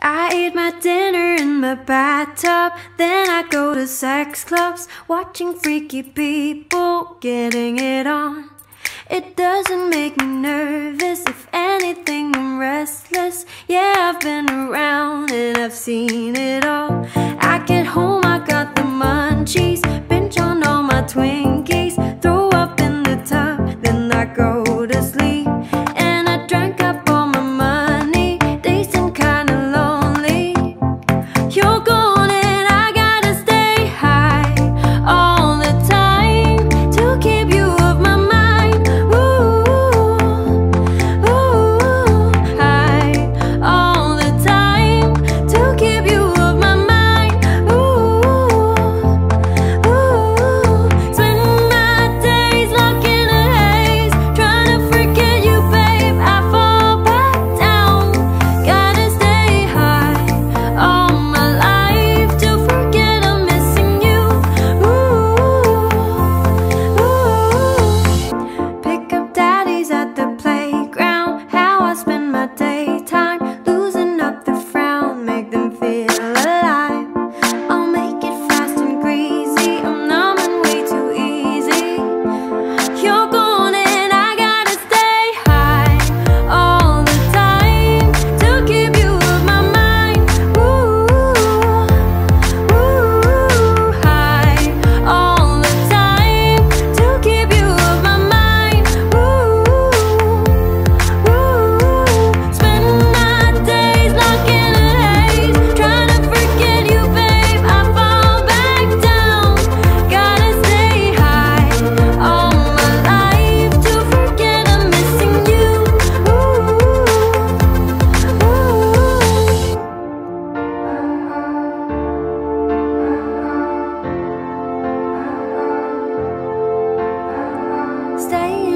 I eat my dinner in my bathtub, then I go to sex clubs, watching freaky people getting it on. It doesn't make me nervous, if anything, I'm restless. Yeah, I've been around and I've seen it all. I get home, I got the munchies, binge on all my twinkies. stay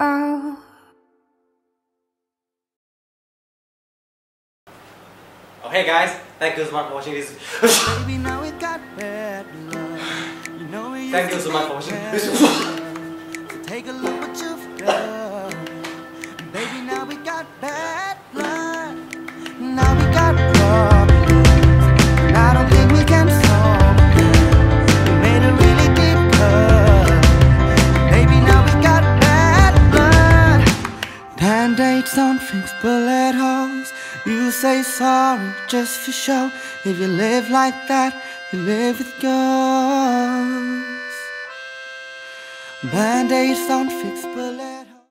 out. Oh hey guys, thank you so much for watching this. Baby, now it got bad. You know it thank you so much for watching this. so take a look. Band-aids don't fix bullet holes. You say sorry just for show. If you live like that, you live with ghosts. Band-aids don't fix bullet